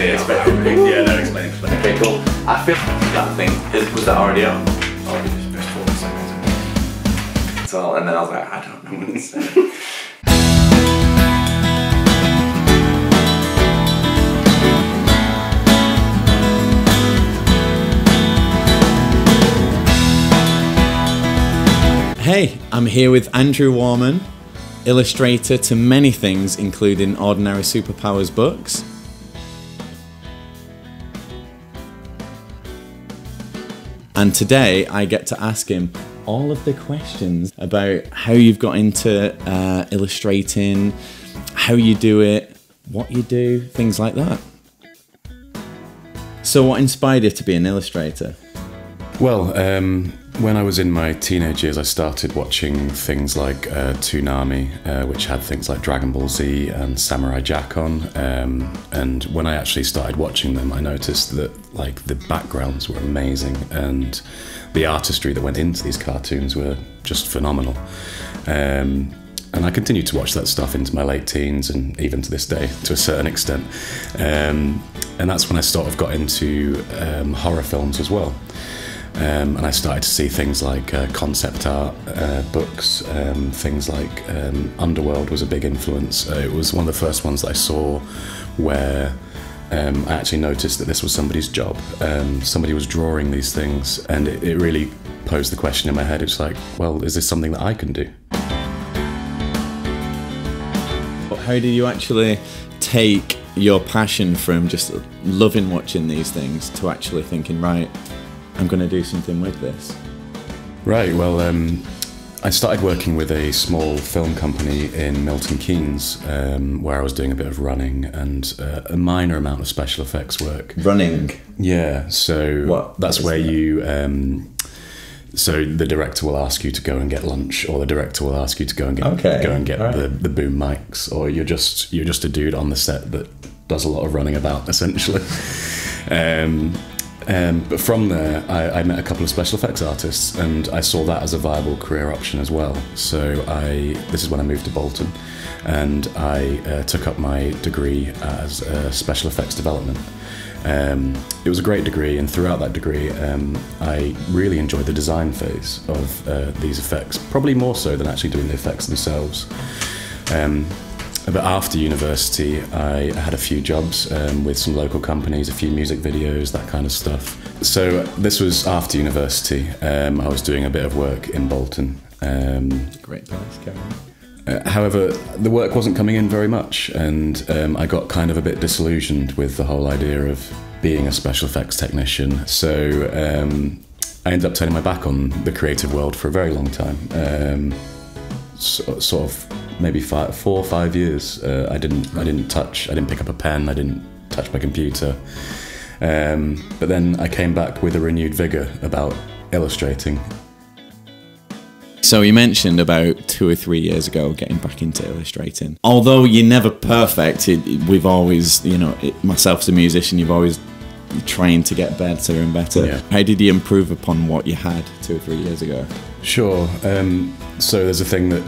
Yeah, no, explain, explain. Okay, cool. I feel that thing is, was that already on? Oh, you just pressed four seconds. So, and then I was like, I don't know what to say. Hey, I'm here with Andrew Warman, illustrator to many things, including Ordinary Superpowers books. And today I get to ask him all of the questions about how you've got into uh, illustrating, how you do it, what you do, things like that. So, what inspired you to be an illustrator? Well, um, when I was in my teenage years, I started watching things like uh, Toonami, uh, which had things like Dragon Ball Z and Samurai Jack on. Um, and when I actually started watching them, I noticed that like the backgrounds were amazing and the artistry that went into these cartoons were just phenomenal. Um, and I continued to watch that stuff into my late teens and even to this day to a certain extent. Um, and that's when I sort of got into um, horror films as well. Um, and I started to see things like uh, concept art uh, books, um, things like um, Underworld was a big influence. Uh, it was one of the first ones that I saw where um, I actually noticed that this was somebody's job. Um, somebody was drawing these things, and it, it really posed the question in my head. It's like, well, is this something that I can do? How did you actually take your passion from just loving watching these things to actually thinking, right, I'm going to do something with this? Right. Well, um, I started working with a small film company in Milton Keynes, um, where I was doing a bit of running and uh, a minor amount of special effects work. Running. Yeah. So What- that's where that? you. Um, so the director will ask you to go and get lunch, or the director will ask you to go and get Okay, go and get alright. the, the boom mics, or you're just you're just a dude on the set that does a lot of running about essentially. um, um, but from there, I, I met a couple of special effects artists, and I saw that as a viable career option as well. So I this is when I moved to Bolton, and I uh, took up my degree as uh, special effects development. Um, it was a great degree, and throughout that degree, um, I really enjoyed the design phase of uh, these effects, probably more so than actually doing the effects themselves. Um, but after university, I had a few jobs um, with some local companies, a few music videos, that kind of stuff. So this was after university. Um, I was doing a bit of work in Bolton. Um, Great place, Karen. uh, however, the work wasn't coming in very much, and um, I got kind of a bit disillusioned with the whole idea of being a special effects technician. So um, I ended up turning my back on the creative world for a very long time. So, sort of maybe five, four or five years. Uh, I didn't, I didn't touch, I didn't pick up a pen, I didn't touch my computer. Um, but then I came back with a renewed vigor about illustrating So you mentioned about two or three years ago getting back into illustrating. Although you're never perfect, it, it- we've always, you know, it, myself as a musician, you've always trying to get better and better. Yeah. How did you improve upon what you had two or three years ago? Sure. Um, so there's a thing that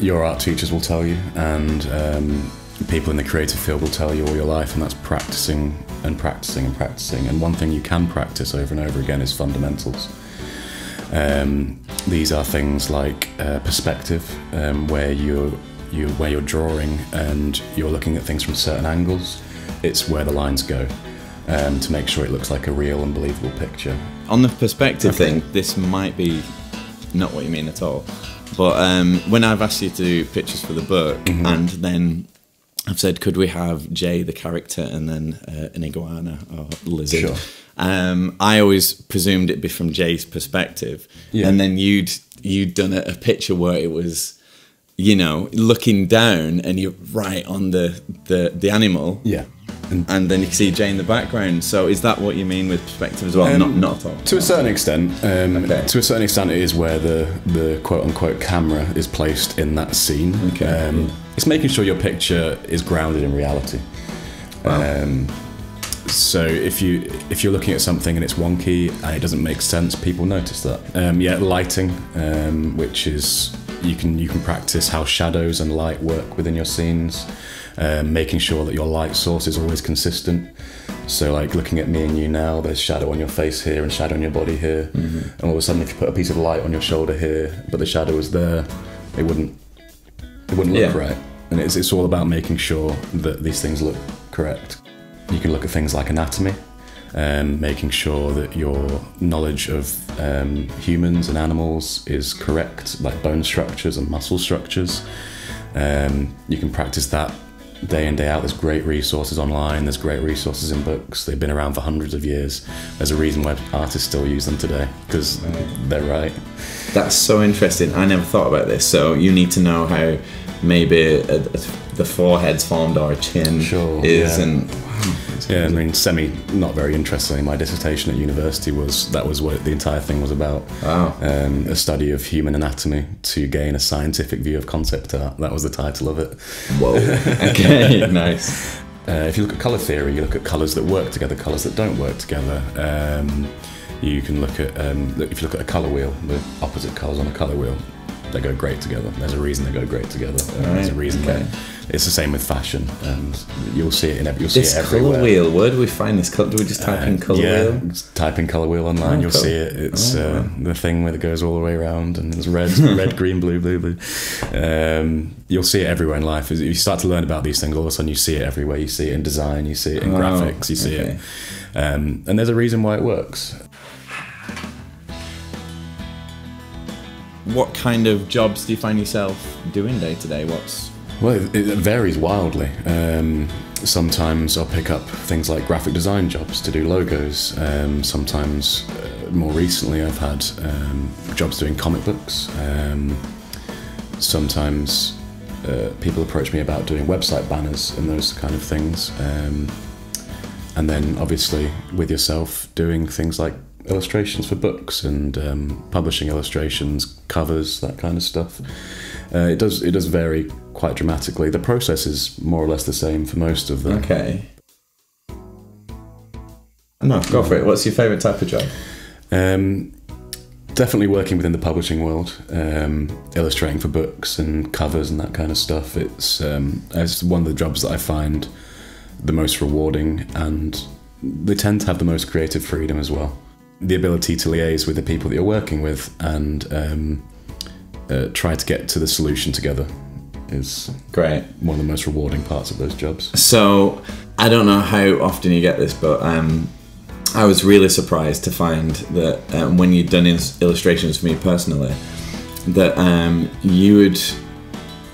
your art teachers will tell you, and um, people in the creative field will tell you all your life, and that's practicing and practicing and practicing. And one thing you can practice over and over again is fundamentals. Um, these are things like uh, perspective, um, where you're you where you're drawing and you're looking at things from certain angles. It's where the lines go um, to make sure it looks like a real and believable picture. On the perspective Okay. thing, this might be not what you mean at all. But um, when I've asked you to do pictures for the book, Mm-hmm. and then I've said, could we have Jay, the character, and then uh, an iguana or lizard? Sure. Um, I always presumed it'd be from Jay's perspective, Yeah. and then you'd you'd done a, a picture where it was, you know, looking down, and you're right on the the, the animal, Yeah. And and then you can see Jay in the background. So is that what you mean with perspective as well? not Um, not at all. To a certain extent, um, Okay. to a certain extent, it is where the the quote unquote camera is placed in that scene. Okay, Um. It's making sure your picture is grounded in reality. Um, so if you if you're looking at something and it's wonky and it doesn't make sense, people notice that. Um, yeah, lighting, um, which is you can you can practice how shadows and light work within your scenes. Um, making sure that your light source is always consistent. So, like looking at me and you now, there's shadow on your face here and shadow on your body here, Mm-hmm. and all of a sudden, if you put a piece of light on your shoulder here, but the shadow was there, it wouldn't it wouldn't look Yeah. right. And it's it's all about making sure that these things look correct. You can look at things like anatomy, um, making sure that your knowledge of um, humans and animals is correct, like bone structures and muscle structures. Um, you can practice that day in, day out. There's great resources online, there's great resources in books. They've been around for hundreds of years. There's a reason why artists still use them today, because they're right. That's so interesting. I never thought about this. So you need to know how maybe a, a, the forehead's formed or a chin Sure, is, yeah. and Yeah, I mean, semi not very interesting. My dissertation at university was that was what the entire thing was about. Wow. Um, a study of human anatomy to gain a scientific view of concept art. That was the title of it. whoa. okay, nice. Uh, if you look at color theory, you look at colors that work together, colors that don't work together. Um, you can look at, um, if you look at a color wheel, the opposite colors on a color wheel, they go great together. There's a reason they go great together. Uh, There's a reason okay. it's the same with fashion, and you'll see it in every, you'll see This it everywhere. color wheel. Where do we find this color? Do we just type in color yeah, wheel? type in color wheel online, Oh, you'll cool. see it. It's Oh, uh, the thing where it goes all the way around, and it's red, red, green, blue, blue, blue. Um, you'll see it everywhere in life. If you start to learn about these things, all of a sudden you see it everywhere. You see it in design, you see it in Oh, graphics, you see okay. it, um, and there's a reason why it works. What kind of jobs do you find yourself doing day to day? What's Well, it, it varies wildly. Um, sometimes I'll pick up things like graphic design jobs to do logos. Um, sometimes, uh, more recently, I've had um, jobs doing comic books. Um, sometimes uh, people approach me about doing website banners and those kind of things. Um, and then, obviously, with yourself, doing things like illustrations for books and um, publishing illustrations, covers, that kind of stuff. Uh, it does it does vary quite dramatically. The process is more or less the same for most of them. okay? No, go for it. What's your favorite type of job? Um, definitely working within the publishing world, um, illustrating for books and covers and that kind of stuff. It's um, it's one of the jobs that I find the most rewarding, and they tend to have the most creative freedom as well. The ability to liaise with the people that you're working with and um, uh, try to get to the solution together is Great. one of the most rewarding parts of those jobs. So I don't know how often you get this, but um, I was really surprised to find that um, when you'd done illustrations for me personally, that um, you had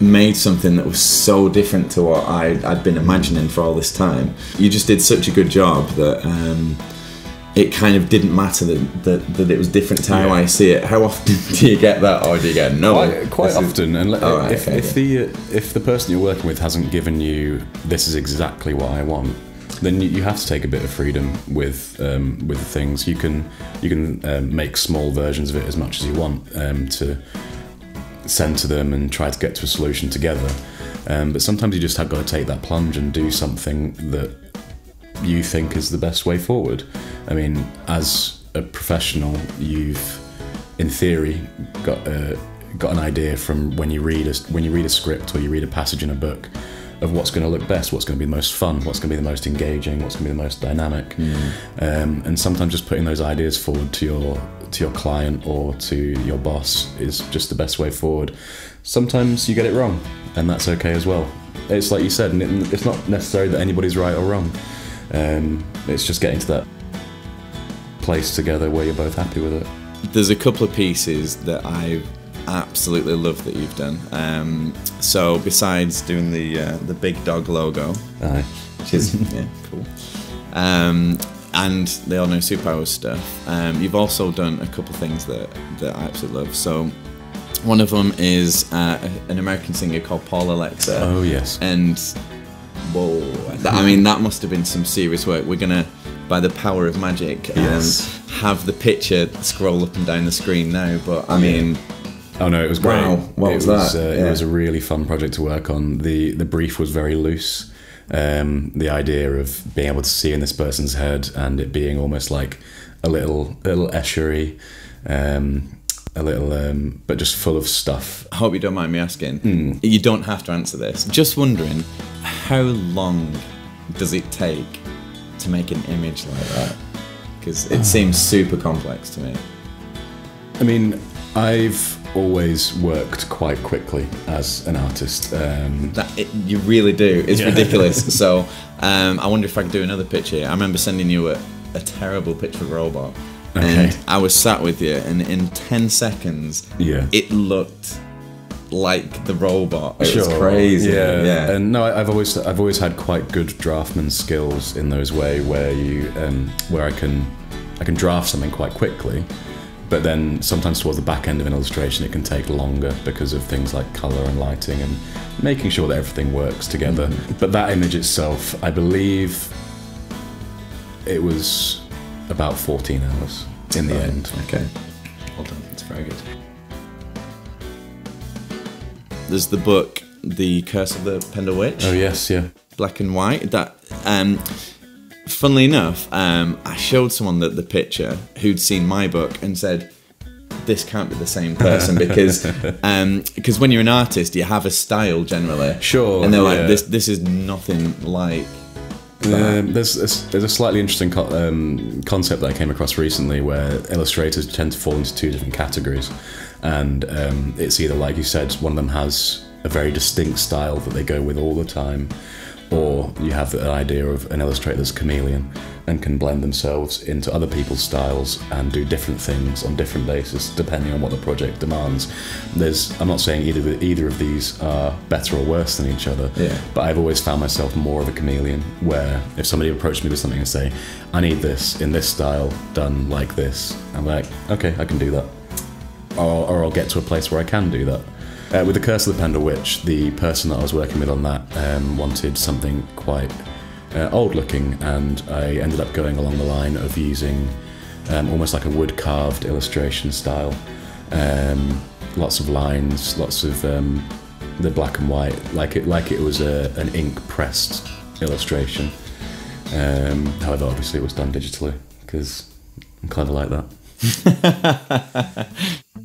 made something that was so different to what I, I'd been imagining for all this time. You just did such a good job that. It kind of didn't matter that, that, that it was different to how Yeah. I see it. How often do you get that, or do you get no? Quite, quite often, and Oh, right, if, okay, if the uh, if the person you're working with hasn't given you this is exactly what I want, then you, you have to take a bit of freedom with um, with things. You can you can um, make small versions of it as much as you want um, to send to them and try to get to a solution together. Um, but sometimes you just have got to take that plunge and do something that you think is the best way forward. I mean, as a professional, you've, in theory, got a, got an idea from when you read a, when you read a script or you read a passage in a book of what's going to look best, what's going to be the most fun, what's going to be the most engaging, what's going to be the most dynamic, um, and sometimes just putting those ideas forward to your to your client or to your boss is just the best way forward. Sometimes you get it wrong, and that's okay as well. It's like you said, and it's not necessary that anybody's right or wrong. Um, it's just getting to that place together where you're both happy with it. there's a couple of pieces that I absolutely love that you've done. Um, so besides doing the uh, the big dog logo, Aye. which is yeah, cool, um, and the Ordinary Superpowers stuff, um, you've also done a couple of things that that I absolutely love. So one of them is uh, an American singer called Paul Olexa Oh yes. and whoa that, i mean that must have been some serious work we're gonna by the power of magic um, Yes. have the picture scroll up and down the screen now but i mean Oh no, it was great. Wow, what it was was that? Uh, Yeah. It was a really fun project to work on. the The brief was very loose. Um, the idea of being able to see in this person's head and it being almost like a little little eschery, um, a little, um, but just full of stuff. i hope you don't mind me asking Hmm. you don't have to answer this just wondering how long does it take to make an image like that? Because it seems super complex to me. I mean, I've always worked quite quickly as an artist. Um, That it, you really do. It's Yeah. ridiculous. so um, I wonder if I could do another picture. I remember sending you a, a terrible picture of a robot, and I was sat with you, and in ten seconds, Yeah. it looked like the robot. It was crazy. Yeah, yeah. And no, I've always I've always had quite good draftsman skills in those way where you um, where I can I can draft something quite quickly, but then sometimes towards the back end of an illustration it can take longer because of things like color and lighting and making sure that everything works together. Mm-hmm. But that image itself, I believe, it was about 14 hours in the end. Okay. Well done. It's very good. There's the book, The Curse of the Pendle Witch, Oh yes, yeah. black and white. That, um, funnily enough, um, I showed someone the, the picture who'd seen my book and said, "This can't be the same person because um, because when you're an artist, you have a style generally." Sure, And they're yeah. like, "This this is nothing like." Um, there's, there's there's a slightly interesting co- um, concept that I came across recently where illustrators tend to fall into two different categories, and um, it's either like you said, one of them has a very distinct style that they go with all the time, or you have the idea of an illustrator that's chameleon and can blend themselves into other people's styles and do different things on different bases depending on what the project demands. There's I'm not saying either either of these are better or worse than each other, Yeah. but I've always found myself more of a chameleon where if somebody approached me with something and say, I need this in this style done like this, I'm like, okay, I can do that. Or, or I'll get to a place where I can do that. Uh, with the Curse of the Pendle Witch, the person that I was working with on that um, wanted something quite uh, old looking, and I ended up going along the line of using um, almost like a wood carved illustration style. Um, lots of lines, lots of um, the black and white, like it like it was a, an ink pressed illustration. Um, however, obviously it was done digitally because I'm clever like that.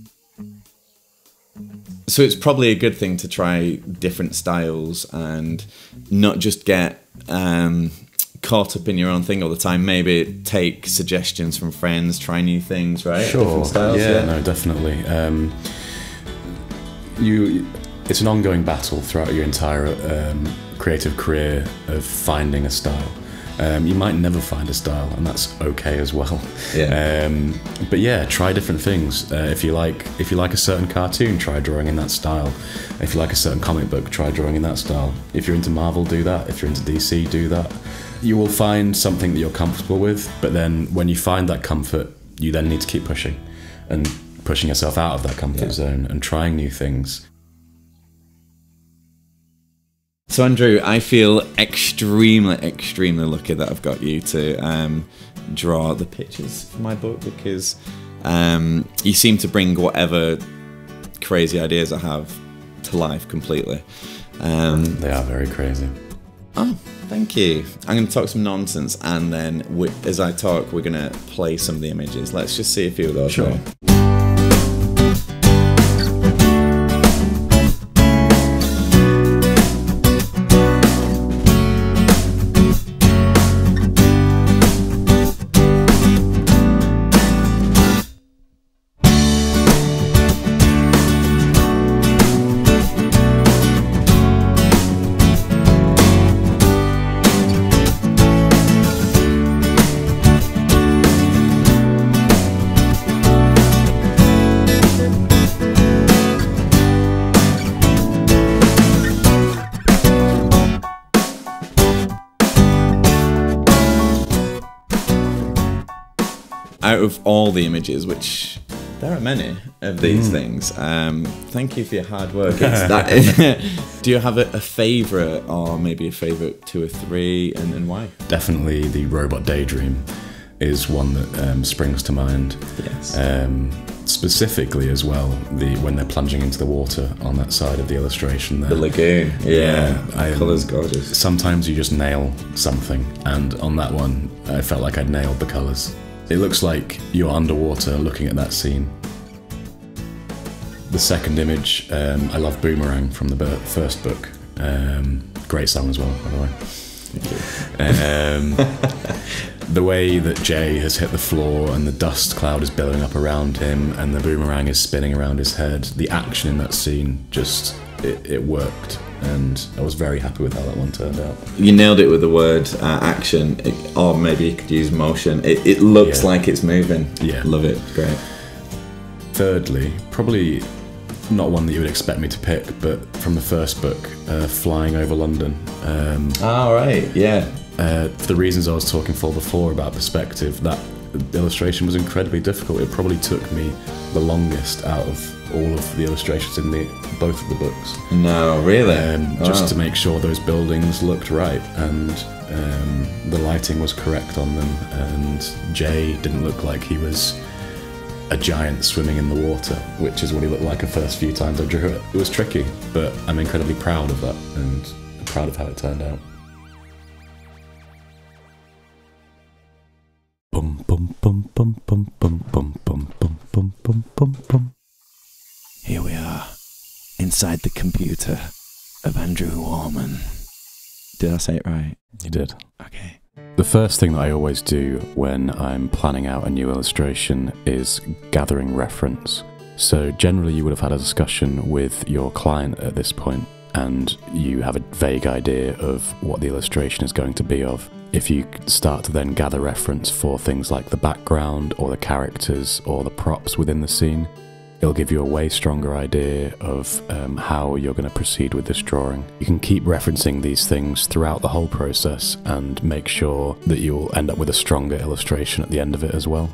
So it's probably a good thing to try different styles and not just get um, caught up in your own thing all the time. Maybe take suggestions from friends, try new things, right? Different styles, yeah, no, definitely. Um, you, it's an ongoing battle throughout your entire um, creative career of finding a style. Um, you might never find a style, and that's okay as well. Yeah. Um, but yeah, try different things. Uh, if you like, if you like a certain cartoon, try drawing in that style. If you like a certain comic book, try drawing in that style. If you're into Marvel, do that. If you're into DC, do that. You will find something that you're comfortable with, but then when you find that comfort, you then need to keep pushing and pushing yourself out of that comfort Yeah. zone and trying new things. So Andrew, I feel extremely, extremely lucky that I've got you to um, draw the pictures for my book because um, you seem to bring whatever crazy ideas I have to life completely. Um, They are very crazy. oh, thank you. I'm going to talk some nonsense, and then we, as I talk, we're going to play some of the images. Let's just see a few of those. Sure. Out of all the images, which there are many of these Hmm. things, um, thank you for your hard work. That, do you have a, a favourite, or maybe a favourite two or three, and, and why? Definitely the robot daydream is one that um, springs to mind. Yes. Um, specifically as well, the when they're plunging into the water on that side of the illustration there. the lagoon. Yeah, I- the colour's gorgeous. Sometimes you just nail something, and on that one, I felt like I'd nailed the colours. It looks like you're underwater looking at that scene. The second image, um, I love Boomerang from the first book. Um, Great song as well, by the way. Um, the way that Jay has hit the floor and the dust cloud is billowing up around him and the boomerang is spinning around his head, the action in that scene just it, it worked, and I was very happy with how that one turned out. You nailed it with the word uh, action, it, or maybe you could use motion. It, it looks Yeah. like it's moving. Yeah. love it. Great. Thirdly, probably not one that you would expect me to pick, but from the first book, uh, Flying Over London. Um, All right. Yeah. uh, for the reasons I was talking for before about perspective, that illustration was incredibly difficult. It probably took me the longest out of all of the illustrations in the both of the books, No, really. um, just Wow. to make sure those buildings looked right and um, the lighting was correct on them, and Jay didn't look like he was a giant swimming in the water, which is what he looked like the first few times I drew it. It was tricky, but I'm incredibly proud of that and proud of how it turned out. Bum bum bum bum bum bum bum bum bum bum. Here we are, inside the computer of Andrew Warman. Did I say it right? You did. Okay. The first thing that I always do when I'm planning out a new illustration is gathering reference. So, generally, you would have had a discussion with your client at this point, and you have a vague idea of what the illustration is going to be of. If you start to then gather reference for things like the background, or the characters, or the props within the scene, it'll give you a way stronger idea of um, how you're going to proceed with this drawing. You can keep referencing these things throughout the whole process and make sure that you'll end up with a stronger illustration at the end of it as well.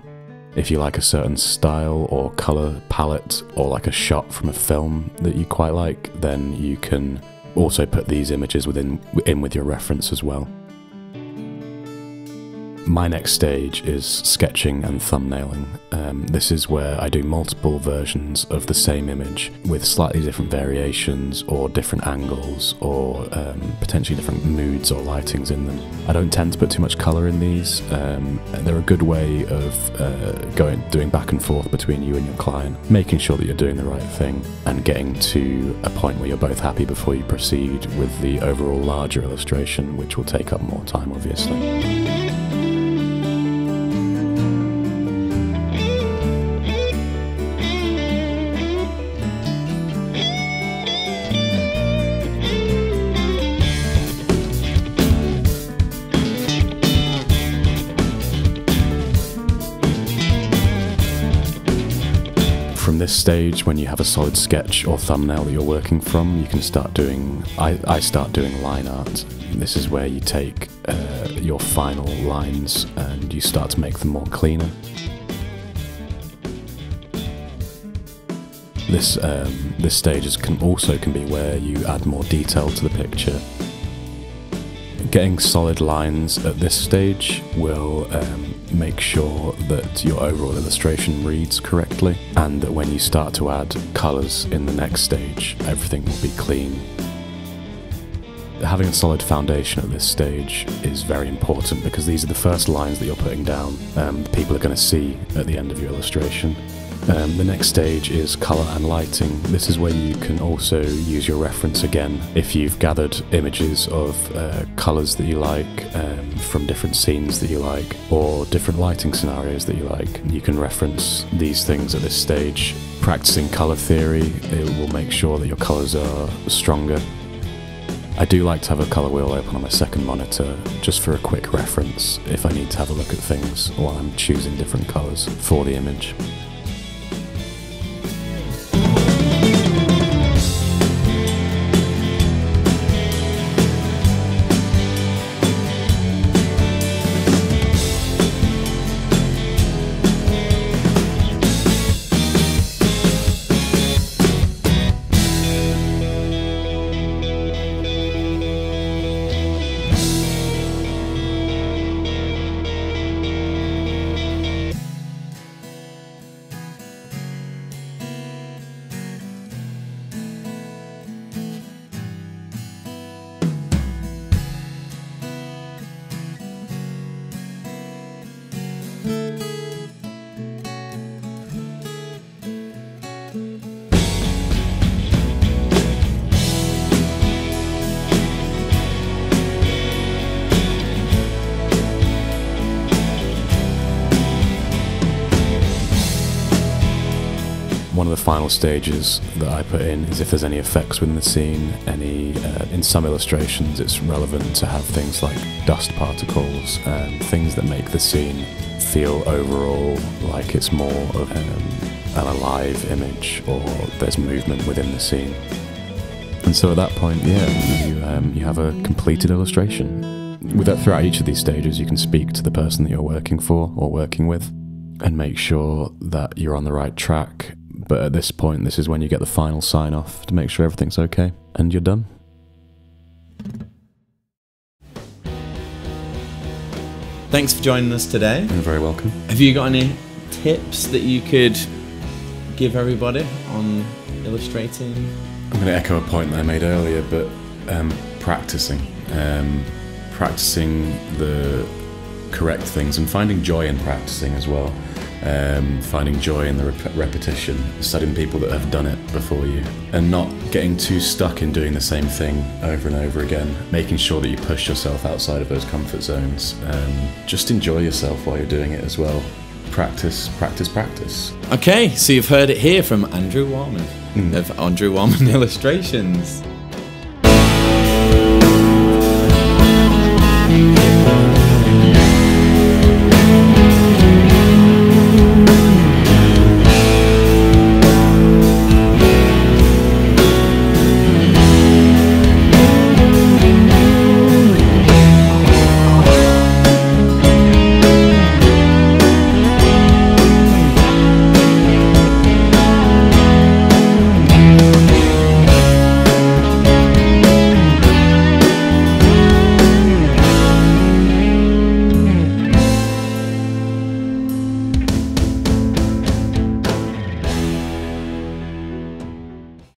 If you like a certain style or colour palette or like a shot from a film that you quite like, then you can also put these images within in with your reference as well. My next stage is sketching and thumbnailing. Um, this is where I do multiple versions of the same image with slightly different variations or different angles or um, potentially different moods or lightings in them. I don't tend to put too much colour in these. Um, they're a good way of uh, going doing back and forth between you and your client, making sure that you're doing the right thing and getting to a point where you're both happy before you proceed with the overall larger illustration, which will take up more time, obviously. Stage, when you have a solid sketch or thumbnail that you're working from, you can start doing. I, I start doing line art. This is where you take uh, your final lines and you start to make them more cleaner. This um, this stage is can also can be where you add more detail to the picture. Getting solid lines at this stage will um, make sure that your overall illustration reads correctly, and that when you start to add colours in the next stage, everything will be clean. Having a solid foundation at this stage is very important because these are the first lines that you're putting down, um, people are going to see at the end of your illustration. Um, the next stage is colour and lighting. This is where you can also use your reference again. If you've gathered images of uh, colours that you like um, from different scenes that you like, or different lighting scenarios that you like, you can reference these things at this stage. Practicing colour theory, it will make sure that your colours are stronger. I do like to have a colour wheel open on my second monitor just for a quick reference if I need to have a look at things while I'm choosing different colours for the image. One of the final stages that I put in is if there's any effects within the scene, any uh, in some illustrations it's relevant to have things like dust particles, um, things that make the scene feel overall like it's more of um, an alive image or there's movement within the scene. And so at that point, yeah, you, um, you have a completed illustration. With that, throughout each of these stages, you can speak to the person that you're working for or working with and make sure that you're on the right track. But at this point, this is when you get the final sign off to make sure everything's okay and you're done. Thanks for joining us today. You're very welcome. Have you got any tips that you could give everybody on illustrating? I'm going to echo a point that I made earlier, but um, practicing. Um, practicing the correct things and finding joy in practicing as well. Um, finding joy in the rep- repetition, studying people that have done it before you, and not getting too stuck in doing the same thing over and over again. Making sure that you push yourself outside of those comfort zones. Um, just enjoy yourself while you're doing it as well. Practice, practice, practice. Okay, so you've heard it here from Andrew Warman of Andrew Warman Illustrations.